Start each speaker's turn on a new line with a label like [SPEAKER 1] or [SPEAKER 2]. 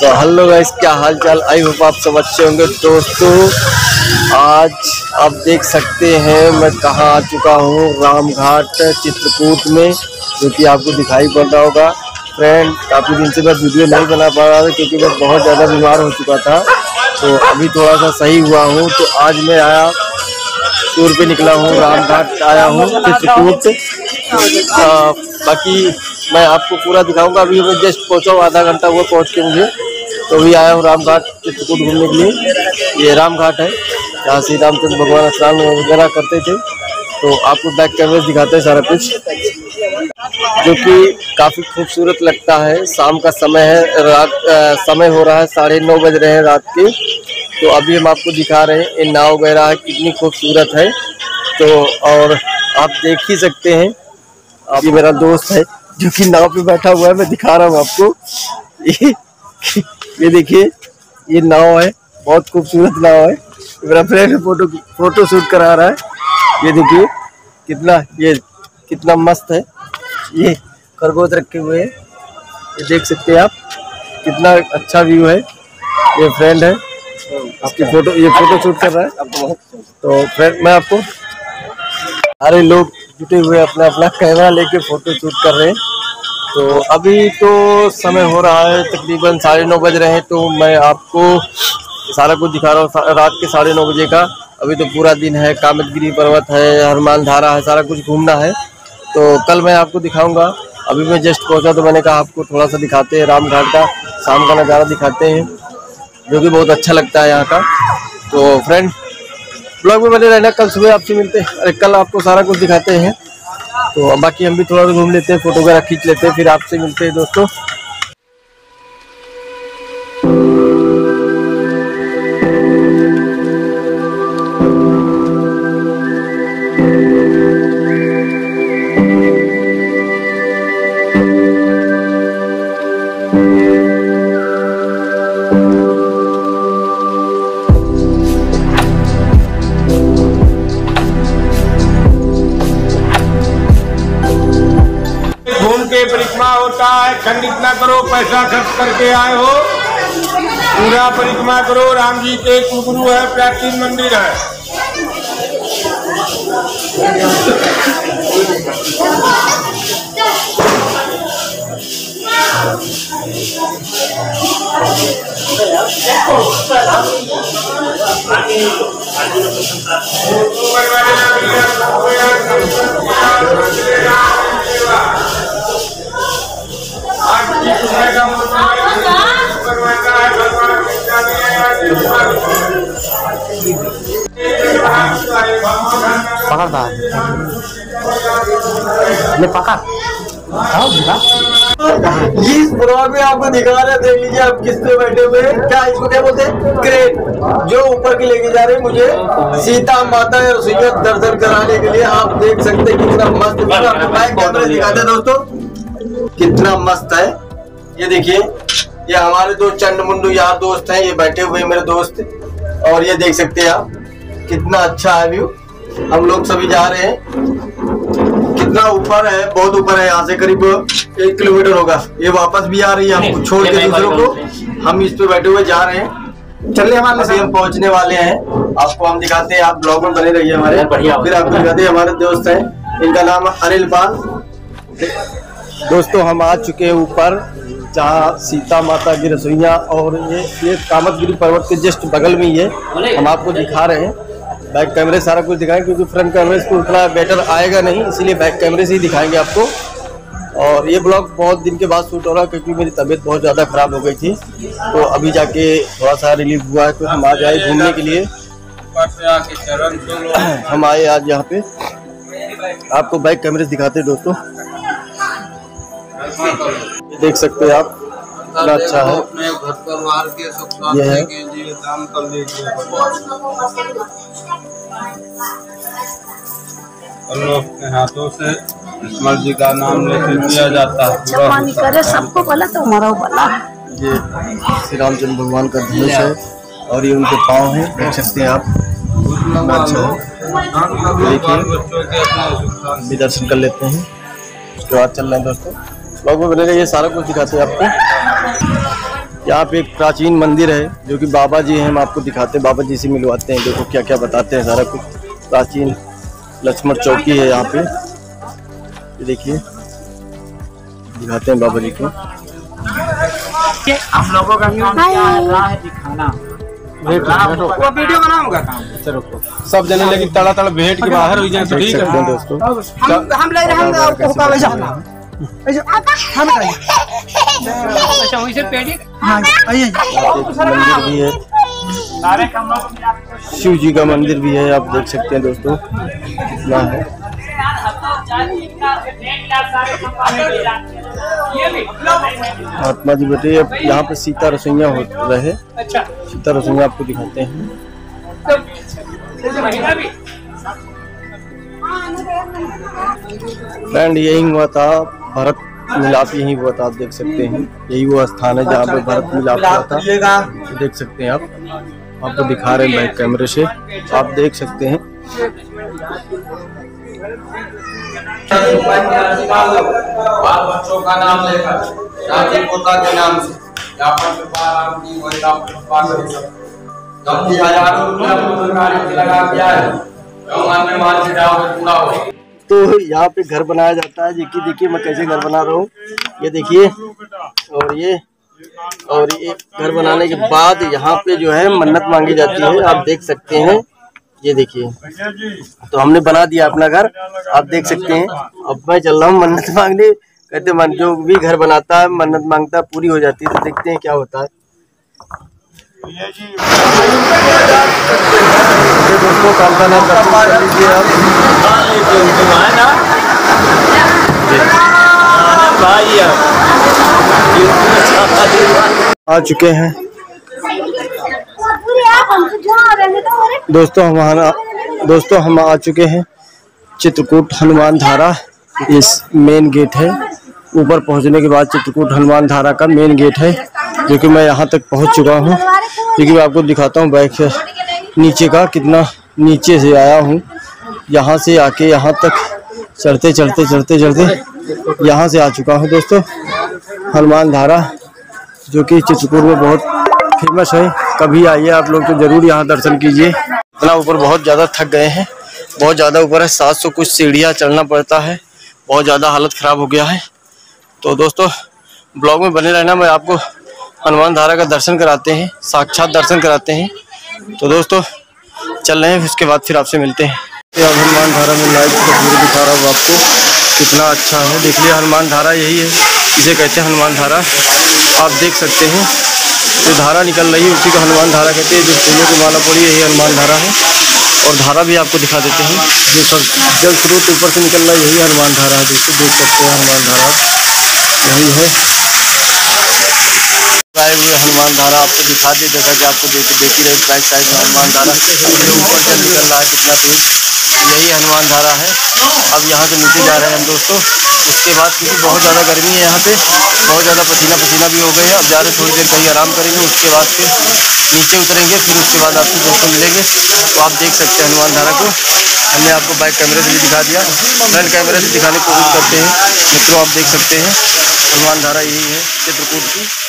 [SPEAKER 1] तो hello guys क्या हाल चाल आई होप आप सब अच्छे होंगे। दोस्तों, आज आप देख सकते हैं, मैं कहाँ आ चुका हूँ? रामघाट, चित्रकूट में, जो कि आपको दिखाई पड़ रहा होगा। फ्रेंड काफ़ी दिन से मैं वीडियो नहीं बना पा रहा था, क्योंकि मैं बहुत ज़्यादा बीमार हो चुका था। तो अभी थोड़ा सा सही हुआ हूँ। तो आज मैं आया, टूर पे निकला हूँ, रामघाट आया हूँ, चित्रकूट। बाकी मैं आपको पूरा दिखाऊँगा। अभी मैं जस्ट पहुँचा हूँ, आधा घंटा हुआ पहुँच के मुझे। तो अभी आया हूँ रामघाट चित्रकूट घूमने के लिए। ये रामघाट है, जहाँ श्री रामचंद्र भगवान स्नान वगैरह करते थे। तो आपको बैक कैमरे दिखाते हैं सारा कुछ। जो कि काफ़ी खूबसूरत लगता है। शाम का समय है, रात समय हो रहा है, साढ़े नौ बज रहे हैं रात के। तो अभी हम आपको दिखा रहे हैं, ये नाव वगैरह कितनी खूबसूरत है। तो और आप देख ही सकते हैं अब ये मेरा दोस्त है, जो कि नाव पे बैठा हुआ है, मैं दिखा रहा हूँ आपको। ये देखिए, ये नाव है, बहुत खूबसूरत नाव है। मेरा फ्रेंड फ़ोटो फ़ोटो शूट करा रहा है। ये देखिए, कितना, ये कितना मस्त है। ये खरगोश रखे हुए हैं। ये देख सकते हैं आप, कितना अच्छा व्यू है। ये फ्रेंड है आपकी फ़ोटो ये फ़ोटो शूट कर रहा है। तो फ्रेंड मैं आपको, सारे लोग जुटे हुए अपना अपना कैमरा लेके फ़ोटो शूट कर रहे हैं। तो अभी तो समय हो रहा है, तकरीबन साढ़े नौ बज रहे हैं तो मैं आपको सारा कुछ दिखा रहा हूँ रात के साढ़े नौ बजे का। अभी तो पूरा दिन है, कामतगिरी पर्वत है, हनुमान धारा है, सारा कुछ घूमना है। तो कल मैं आपको दिखाऊँगा। अभी मैं जस्ट पहुँचा तो मैंने कहा आपको थोड़ा सा दिखाते हैं रामघाट का शाम का नज़ारा दिखाते हैं, जो कि बहुत अच्छा लगता है यहाँ का। तो फ्रेंड ब्लॉग में बने रहना, कल सुबह आपसे मिलते हैं। अरे, कल आपको सारा कुछ दिखाते हैं। तो बाकी हम भी थोड़ा सा घूम लेते हैं फोटोग्राफ खींच लेते हैं, फिर आपसे मिलते हैं दोस्तों।
[SPEAKER 2] है ना करो, पैसा खर्च करके आए हो। पूरा परिक्रमा करो, राम जी के कुगुरु है, प्राचीन मंदिर है।
[SPEAKER 3] पकड़ था। ले पकड़। दिखा
[SPEAKER 1] इस में आपको दिखा रहे हैं, देख लीजिए आप किस पे बैठे हुए हैं। क्या इसको क्या बोलते हैं? क्रेन। जो ऊपर की लेके जा रहे हैं मुझे सीता माता और रसोईया दर्शन कराने के लिए आप देख सकते हैं कितना मस्त आपको दिखाते हैं। दोस्तों? कितना मस्त है। ये देखिए ये हमारे दो चंड मुंडू यार दोस्त हैं ये बैठे हुए मेरे दोस्त। और ये देख सकते हैं आप कितना अच्छा है व्यू। हम लोग सभी जा रहे हैं। कितना ऊपर है बहुत ऊपर है यहाँ से करीब एक किलोमीटर होगा। ये वापस भी आ रही है हमको छोड़ के दूसरों को। हम इस पे बैठे हुए जा रहे हैं। चलिए हमारे अभी हम पहुँचने वाले हैं। आपको हम दिखाते हैं आप ब्लॉग में बने रहिए हमारे।
[SPEAKER 3] बढ़िया।
[SPEAKER 1] फिर आपको दिखाते हैं हमारे दोस्त हैं। इनका नाम है अनिल पाल। दोस्तों हम आ चुके हैं ऊपर। जहाँ सीता माता की रसोईया और ये ये कामतगिरी पर्वत के जस्ट बगल में ही है। हम आपको दिखा रहे हैं। बैक कैमरे सारा कुछ दिखाएँ, क्योंकि फ्रंट कैमरे से उतना बेटर आएगा नहीं, इसीलिए बैक कैमरे से ही दिखाएँगे आपको। और ये ब्लॉग बहुत दिन के बाद शूट हो रहा है, क्योंकि मेरी तबीयत बहुत ज़्यादा ख़राब हो गई थी। तो अभी जाके थोड़ा सा रिलीफ हुआ है तो हम आज आए घूमने के लिए। हम आए आज यहाँ पे। आपको बैक कैमरे दिखाते दोस्तों। देख सकते हैं आप। कितना अच्छा है।
[SPEAKER 2] अपने घर परिवार के सुख
[SPEAKER 1] ये है।
[SPEAKER 2] के दान कर लीजिए हम लोग के हाथों से जी का नाम लेके दिया जाता है।
[SPEAKER 4] अच्छा पानी करे सबको भला तो हमारा भला।
[SPEAKER 1] ये श्री रामचंद्र भगवान का धनुष है और ये उनके पाँव हैं। देख सकते हैं आप। अच्छा है। देखिए।
[SPEAKER 2] बच्चों के अपने सुख शांति
[SPEAKER 1] भी दर्शन कर लेते हैं। उसके बाद चल रहे हैं दोस्तों। ब्लॉग में बने रहिए सारा कुछ दिखाते हैं आपको यहाँ पे एक प्राचीन मंदिर है जो कि बाबा जी हैं हम आपको दिखाते हैं बाबा जी से मिलवाते हैं देखो क्या क्या बताते हैं सारा कुछ प्राचीन लक्ष्मण चौकी है यहाँ पे ये देखिए दिखाते हैं बाबा जी को
[SPEAKER 3] हम लोगों का क्या है दिखाना वो वीडियो बनाऊँगा काम
[SPEAKER 2] सब जने लेकिन तड़ा तड़ भेंट के बाहर हो जाए तो ठीक है
[SPEAKER 1] दोस्तों
[SPEAKER 3] हम हम ले रहे हैं अच्छा वही से पेड़ी? हाँ आइए
[SPEAKER 1] मंदिर भी है। शिव जी का मंदिर भी है आप देख सकते हैं दोस्तों। है। महात्मा जी अब यहाँ पे सीता रसोईया हो रहे सीता रसोईया आपको दिखाते हैं। फ्रेंड यही हुआ था। भरत मिलाप यही हुआ था, आप देख सकते हैं। यही वो स्थान है जहाँ पे भरत मिलाप हुआ था। देख सकते हैं आप। आपको दिखा रहे हैं बैक कैमरे से। आप देख सकते हैं।
[SPEAKER 5] बच्चों का नाम लेकर के नाम से। लगा दिया है। पूरा हो।
[SPEAKER 1] तो यहाँ पे घर बनाया जाता है। देखिए देखिए मैं कैसे घर बना रहा हूँ। ये देखिए, और ये और ये घर बनाने के बाद यहाँ पे जो है मन्नत मांगी जाती है। आप देख सकते हैं। ये देखिए तो हमने बना दिया अपना घर। आप देख सकते हैं। अब मैं चल रहा हूँ मन्नत मांगने। कहते मन जो भी घर बनाता है, मन्नत माँगता है, पूरी हो जाती है। तो देखते हैं क्या होता है। दोस्तों आ चुके हैं। दोस्तों हमारा दोस्तों, हम आ चुके हैं। चित्रकूट हनुमान धारा, इस मेन गेट है। ऊपर पहुँचने के बाद चित्रकूट हनुमान धारा का मेन गेट है। जो कि मैं यहाँ तक पहुँच चुका हूँ। क्योंकि मैं आपको दिखाता हूँ बाइक नीचे का कितना नीचे से आया हूँ। यहाँ से आके यहाँ तक चढ़ते चढ़ते चढ़ते चढ़ते यहाँ से आ चुका हूँ दोस्तों। हनुमान धारा, जो कि चित्रकूट में बहुत फ़ेमस है। कभी आइए आप लोग तो ज़रूर यहाँ दर्शन कीजिए। इतना ऊपर बहुत ज़्यादा थक गए हैं। बहुत ज़्यादा ऊपर है। सात सौ कुछ सीढ़ियाँ चढ़ना पड़ता है। बहुत ज़्यादा हालत ख़राब हो गया है। तो दोस्तों, ब्लॉग में बने रहना। मैं आपको हनुमान धारा का दर्शन कराते हैं, साक्षात दर्शन कराते हैं। तो दोस्तों, चल रहे हैं, उसके बाद फिर आपसे मिलते हैं। अब हनुमान धारा में लाइव तस्वीर दिखा रहा हूँ आपको, कितना अच्छा है। देख लिया, हनुमान धारा यही है इसे कहते हैं हनुमान धारा। आप देख सकते हैं, जो धारा निकल रही है, उसी को हनुमान धारा कहते हैं, जो फूलों की माला पड़ी यही हनुमान धारा है। और धारा भी आपको दिखा देते हैं, जो सब जल स्रोत ऊपर से निकल रहा है, यही हनुमान धारा है। दोस्तों, देख सकते हैं हनुमान धारा। यही है। आए हुए हनुमान धारा आपको दिखा दी, जैसा कि आपको देख देख रहे बैक साइड में हनुमान धारा। जो ऊपर से निकल रहा है कितना तेज। यही हनुमान धारा है। अब यहाँ से नीचे जा रहे हैं हम दोस्तों। उसके बाद क्योंकि बहुत ज़्यादा गर्मी है यहाँ पे, बहुत ज़्यादा पसीना पसीना भी हो गए हैं। अब जा रहे थोड़ी देर कहीं आराम करेंगे, उसके बाद फिर नीचे उतरेंगे, फिर उसके बाद आपको दोस्तों मिलेंगे। तो आप देख सकते हैं हनुमान धारा को। हमने आपको बाइक कैमरे से भी दिखा दिया। फ्रंट कैमरे से दिखाने की कोशिश करते हैं। मित्रों, आप देख सकते हैं। हनुमान धारा यही है, चित्रकूट की।